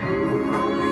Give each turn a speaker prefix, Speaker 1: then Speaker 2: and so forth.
Speaker 1: Música